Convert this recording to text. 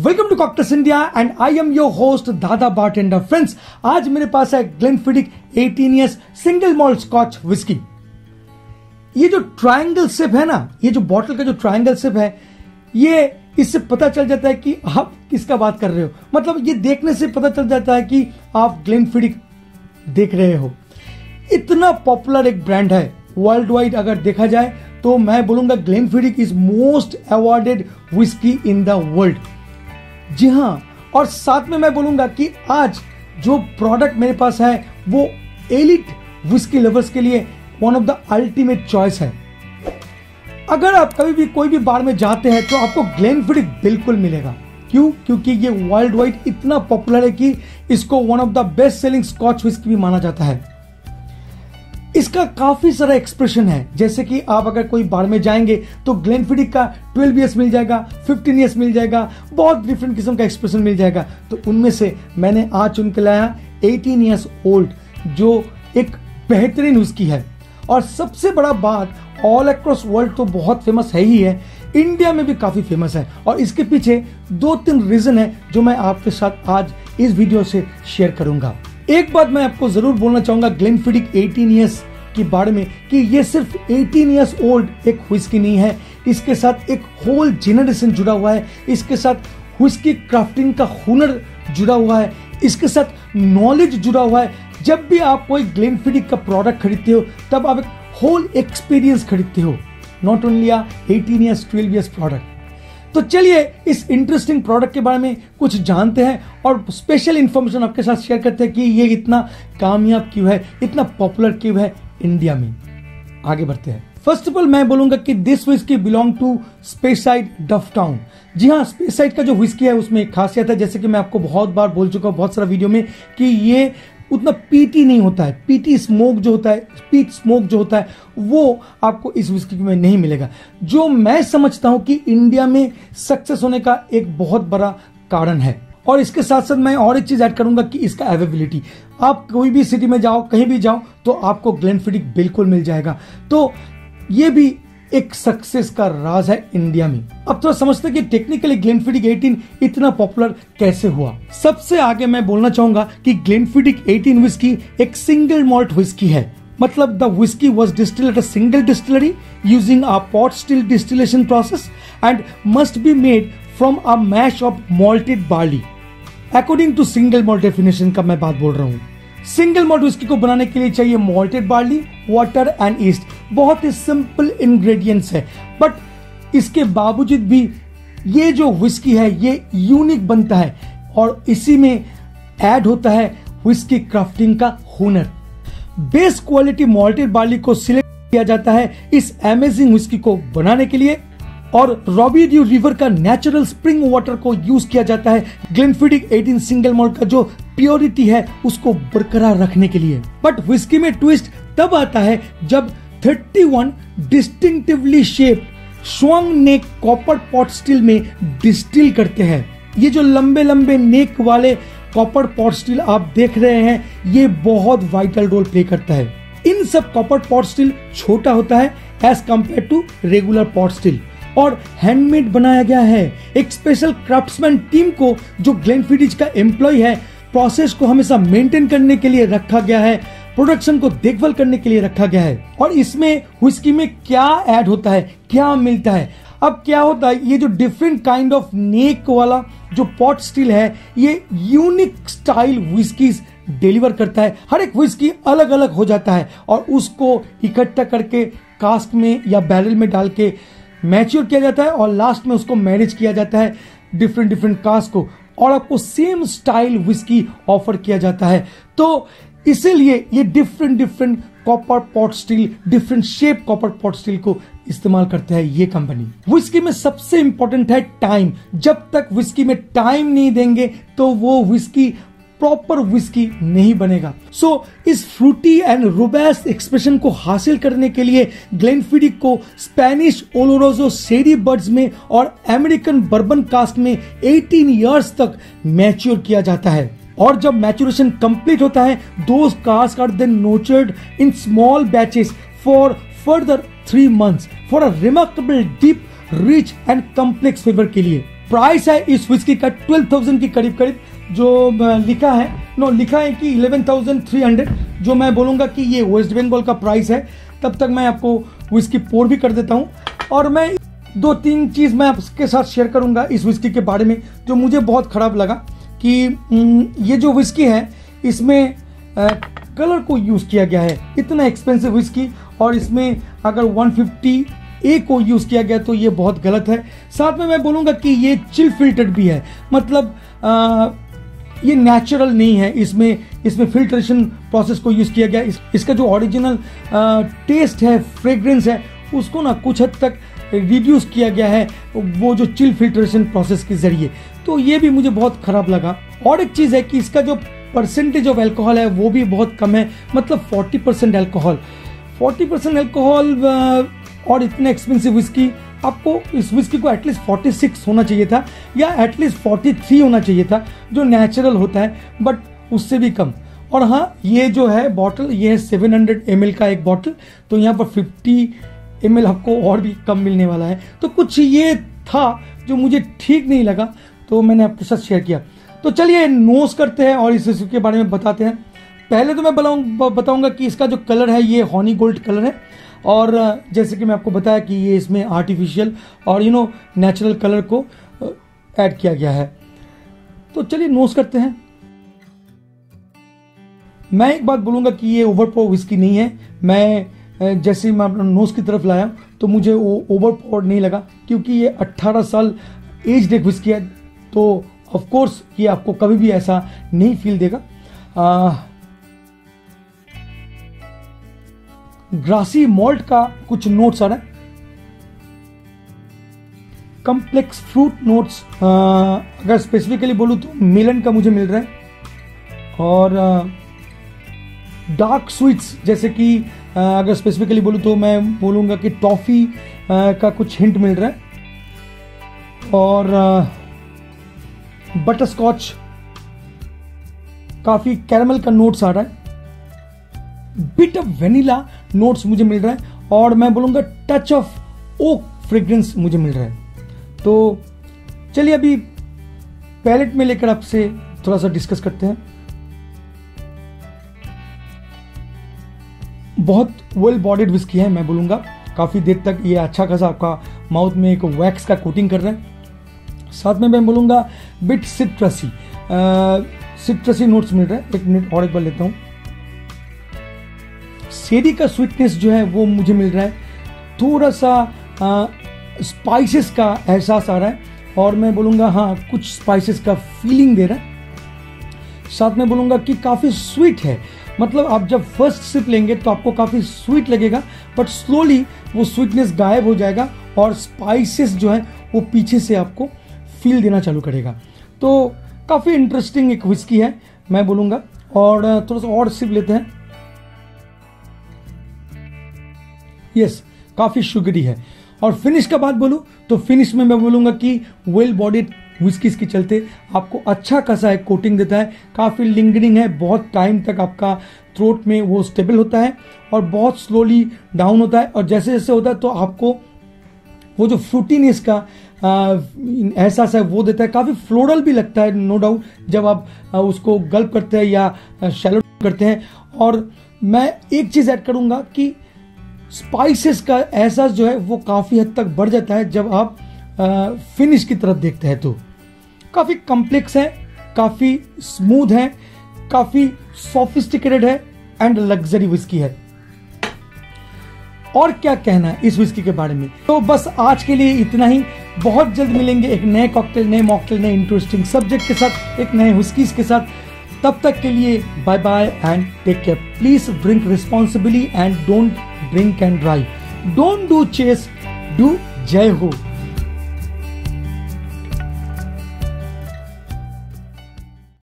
Welcome to cocktails India and I am your host Dada bartender friends आज मेरे पास है Glenfiddich 18 years single malt scotch whisky ये जो ट्रायंगल सिप है ना, ये जो बॉटल का जो ट्रायंगल सिप है, ये इससे पता चल जाता है कि आप किसका बात कर रहे हो। मतलब ये देखने से पता चल जाता है कि आप ग्लेनफिडिक देख रहे हो। इतना पॉपुलर एक ब्रांड है। वर्ल्ड वाइड अगर देखा जाए तो मैं बोलूँगा Glenfiddich is most awarded whisky in the world जी हाँ और साथ में मैं बोलूँगा कि आज जो प्रोडक्ट मेरे पास है, वो एलिट विस्की लवर्स के लिए one of the ultimate choice है। अगर आप कभी भी, कोई भी बार में जाते हैं तो आपको ग्लेनफिडिक बिल्कुल मिलेगा। क्यों? क्योंकि ये वर्ल्ड वाइड इतना पॉपुलर है कि इसको one of the best selling scotch whisky भी माना जाता है। इसका काफ़ी सारा एक्सप्रेशन है। जैसे कि आप अगर कोई बार में जाएँगे तो ग्लेनफिडिक का 12 ईयर्स मिल जाएगा 15 ईयर्स मिल जाएगा, बहुत डिफरेंट किस्म का एक्सप्रेशन मिल जाएगा। तो उनमें से मैंने आज चुन के लाया 18 ईयर्स ओल्ड जो एक बेहतरीन उसकी है। और सबसे बड़ा बात ऑल अक्रॉस वर्ल्ड तो बहुत फ़ेमस है ही है इंडिया में भी काफ़ी फ़ेमस है। और इसके पीछे दो तीन रीजन है, जो मैं आपके साथ आज इस वीडियो से शेयर करूँगा। एक बात मैं आपको ज़रूर बोलना चाहूँगा ग्लेनफिडिक 18 ईयर्स के बारे में, कि ये सिर्फ़ 18 ईयर्स ओल्ड एक हुस्की नहीं है, इसके साथ एक होल जेनरेशन जुड़ा हुआ है, इसके साथ हुस्की क्राफ्टिंग का हुनर जुड़ा हुआ है, इसके साथ नॉलेज जुड़ा हुआ है। जब भी आप कोई ग्लेनफिडिक का प्रोडक्ट खरीदते हो, तब आप एक होल एक्सपीरियंस खरीदते हो not only a eighteen years twelve years product तो चलिए इस इंटरेस्टिंग प्रोडक्ट के बारे में कुछ जानते हैं और स्पेशल इंफॉर्मेशन आपके साथ शेयर करते हैं कि ये इतना कामयाब क्यों है, इतना पॉपुलर क्यों है इंडिया में। आगे बढ़ते हैं। फ़र्स्ट ऑफ़ ऑल मैं बोलूँगा कि this whisky belong to Speyside Dufftown जी हाँ स्पेसाइड का जो विस्की है, उसमें एक खासियत है, जैसे कि मैं आपको बहुत बार बोल चुका हूँ, बहुत सारा वीडियो में, कि ये उतना पीटी नहीं होता है। पीटी स्मोक जो होता है, पीट स्मोक जो होता है, वो आपको इस विस्की में नहीं मिलेगा। जो मैं समझता हूँ कि इंडिया में सक्सेस होने का एक बहुत बड़ा कारण है। और इसके साथ साथ मैं और एक चीज़ ऐड करूँगा कि इसका अवेबिलिटी आप कोई भी सिटी में जाओ, कहीं भी जाओ तो आपको ग्लेनफिडिक बिल्कुल मिल जाएगा। तो ये भी एक सक्सेस का राज है इंडिया में। अब थोड़ा समझते कि टेक्निकली ग्लेनफिडिक 18 इतना पॉपुलर कैसे हुआ? सबसे आगे मैं बोलना चाहूँगा कि ग्लेनफिडिक 18 विस्की एक सिंगल मॉल्ट विस्की है। मतलब the whisky was distil single distillery using a pot still distillation process and must be made from a mash of malted barley according to single malt definition का मैं बात बोल रहा हूँ। Single malt whisky को बनाने के लिए चाहिए malted barley water and yeast बहुत ही सिंपल इंग्रेडिएंट्स है। बट इसके बावजूद भी ये जो विस्की है, ये यूनिक बनता है और इसी में ऐड होता है विस्की क्राफ्टिंग का हुनर। बेस्ट क्वालिटी मॉल्टेड बार्ली को सिलेक्ट किया जाता है इस अमेजिंग विस्की को बनाने के लिए और रॉबीड्यू रिवर का नेचुरल स्प्रिंग वाटर को यूज़ किया जाता है। ग्लेनफिडिक 18 सिंगल मॉल्ट का जो प्योरिटी है, उसको बरकरार रखने के लिए। बट विस्की में ट्विस्ट तब आता है जब 31 distinctively shape swan neck copper pot still में डिस्टिल करते हैं। ये जो लंबे लंबे नेक वाले कॉपर पॉट स्टील आप देख रहे हैं, ये बहुत वाइटल रोल प्ले करता है। इन सब कॉपर पॉट स्टील छोटा होता है as compared to regular pot still और हैंडमेड बनाया गया है। एक स्पेशल क्राफ्ट्समैन टीम को जो ग्लेनफिडिज का एम्प्लॉय है प्रोसेस को हमेशा मेंटेन करने के लिए रखा गया है। प्रोडक्शन को देखभाल करने के लिए रखा गया है और इसमें विस्की में क्या ऐड होता है, क्या मिलता है? अब क्या होता है, ये जो डिफरेंट काइंड ऑफ़ नेक वाला जो पॉट स्टील है, ये यूनिक स्टाइल विस्कीज डिलीवर करता है। हर एक विस्की अलग अलग हो जाता है और उसको इकट्ठा करके कास्ट में या बैरल में डाल के मैच्योर किया जाता है और लास्ट में उसको मैनेज किया जाता है डिफरेंट डिफरेंट कास्ट को और आपको सेम स्टाइल विस्की ऑफ़र किया जाता है। तो इसीलिए ये different different copper pot still different shape copper pot still को इस्तेमाल करते हैं ये कंपनी विस्की में सबसे इंपॉर्टेंट है टाइम जब तक विस्की में टाइम नहीं देंगे तो वो विस्की प्रॉपर विस्की नहीं बनेगा। सो so, इस फ्रूटी एंड रुबैस एक्सप्रेशन को हासिल करने के लिए ग्लेनफिडिक को स्पेनिश ओलोरोजो सेरी बर्ड्स में और अमेरिकन बर्बन कास्ट में 18 इयर्स तक मैच्योर किया जाता है। और जब मैचुरेशन कंप्लीट होता है those casks are then nurtured in small batches for further three months for a remarkable deep rich and complex flavour के लिए। प्राइस है इस विस्की का ट्वेल्व थाउज़ेंड के करीब करीब, जो लिखा है। नो लिखा है कि इलेवन थाउज़ेंड थ्री हंड्रेड जो मैं बोलूँगा कि ये वेस्ट बंगाल का प्राइस है। तब तक मैं आपको विस्की पोर भी कर देता हूँ। और मैं दो तीन चीज़ मैं आपके साथ शेयर करूँगा इस विस्की के बारे में, जो मुझे बहुत ख़राब लगा। कि ये जो विस्की है इसमें कलर को यूज़ किया गया है। इतना एक्सपेंसिव विस्की और इसमें अगर 150 ए को यूज़ किया गया तो ये बहुत गलत है। साथ में मैं बोलूँगा कि ये चिल फिल्टर्ड भी है। मतलब आ, ये नेचुरल नहीं है। इसमें इसमें फिल्ट्रेशन प्रोसेस को यूज़ किया गया। इस, इसका जो ओरिजिनल टेस्ट है फ्रेग्रेंस है उसको ना कुछ हद तक रिड्यूस किया गया है वो जो चिल फिल्ट्रेशन प्रोसेस के ज़रिए। तो ये भी मुझे बहुत खराब लगा। और एक चीज़ है कि इसका जो परसेंटेज ऑफ़ एल्कोहल है, वो भी बहुत कम है। मतलब 40 परसेंट एल्कोहल 40 परसेंट एल्कोहल और इतने एक्सपेंसिव विस्की आपको इस विस्की को एटलीस्ट 46 होना चाहिए था, या एटलीस्ट 43 होना चाहिए था, जो नेचुरल होता है बट उससे भी कम। और हाँ ये जो है बॉटल ये है सेवन हंड्रेड एम का एक बॉटल तो यहाँ पर 50 एम आपको और भी कम मिलने वाला है। तो कुछ ये था जो मुझे ठीक नहीं लगा तो मैंने आपके साथ शेयर किया। तो चलिए नोस करते हैं और इस के बारे में बताते हैं। पहले तो मैं बताऊँगा कि इसका जो कलर है, ये हॉनी गोल्ड कलर है। और जैसे कि मैं आपको बताया कि ये इसमें आर्टिफिशियल और यू नो नेचुरल कलर को ऐड किया गया है। तो चलिए नोस करते हैं। मैं एक बात बोलूँगा कि ये ओवर पावर विस्की नहीं है। मैं जैसे मैं अपना नोज़ की तरफ़ लाया तो मुझे वो ओवर पावर नहीं लगा, क्योंकि ये 18 साल एज डेक विस्की है। तो ऑफ़ कोर्स ये आपको कभी भी ऐसा नहीं फील देगा। ग्रासी मॉल्ट का कुछ नोट्स आ रहा है। कम्प्लेक्स फ्रूट नोट्स अगर स्पेसिफिकली बोलूँ तो मिलन का मुझे मिल रहा है। और डार्क स्वीट्स जैसे कि अगर स्पेसिफिकली बोलूँ तो मैं बोलूँगा कि टॉफी का कुछ हिंट मिल रहा है। और बटर स्कॉच काफ़ी कैरमल का नोट्स आ रहा है। बिट ऑफ़ वेनिला नोट्स मुझे मिल रहा है और मैं बोलूँगा टच ऑफ़ ओक फ्रेग्रेंस मुझे मिल रहा है। तो चलिए अभी पैलेट में लेकर आपसे थोड़ा सा डिस्कस करते हैं। बहुत वेल बॉडीड विस्की है, मैं बोलूँगा। काफ़ी देर तक ये अच्छा खासा आपका माउथ में एक वैक्स का कोटिंग कर रहे हैं। साथ में मैं बोलूँगा बिट सिट्रसी। सिट्रसी नोट्स मिल रहा है। एक मिनट और एक बार लेता हूँ। सेरी का स्वीटनेस जो है, वो मुझे मिल रहा है। थोड़ा सा स्पाइसेस का एहसास आ रहा है और मैं बोलूँगा हाँ कुछ स्पाइसेस का फीलिंग दे रहा है। साथ में बोलूँगा कि काफ़ी स्वीट है। मतलब आप जब फ़र्स्ट सिप लेंगे तो आपको काफ़ी स्वीट लगेगा बट स्लोली वो स्वीटनेस गायब हो जाएगा और स्पाइसेस जो है, वो पीछे से आपको फील देना चालू करेगा। तो काफ़ी इंटरेस्टिंग एक विस्की है, मैं बोलूँगा। और थोड़ा सा और सिप लेते हैं। यस काफ़ी शुगरी है। और फिनिश का बात बोलूँ तो फिनिश में मैं बोलूँगा कि वेल बॉडीड विस्कीज के चलते आपको अच्छा खासा एक कोटिंग देता है। काफ़ी लिंगरिंग है, बहुत टाइम तक आपका थ्रोट में वो स्टेबल होता है और बहुत स्लोली डाउन होता है। और जैसे जैसे होता है तो आपको वो जो फ्रूटीनेस का एहसास है वो देता है। काफ़ी फ्लोरल भी लगता है नो डाउट जब आप उसको गल्प करते हैं या शैलो करते हैं। और मैं एक चीज़ ऐड करूँगा कि स्पाइसेस का एहसास जो है, वो काफ़ी हद तक बढ़ जाता है जब आप फिनिश की तरफ़ देखते हैं तो। काफ़ी कॉम्प्लेक्स है, काफ़ी स्मूथ है, काफ़ी सोफिस्टिकेटेड है एंड लग्जरी विस्की है। और क्या कहना है इस विस्की के बारे में? तो बस आज के लिए इतना ही। बहुत जल्द मिलेंगे एक नए कॉकटेल नए मॉकटेल नए इंटरेस्टिंग सब्जेक्ट के साथ, एक नए हुस्कीज के साथ। तब तक के लिए bye bye and take care please drink responsibly and don't drink and drive don't do chase do Jai Ho.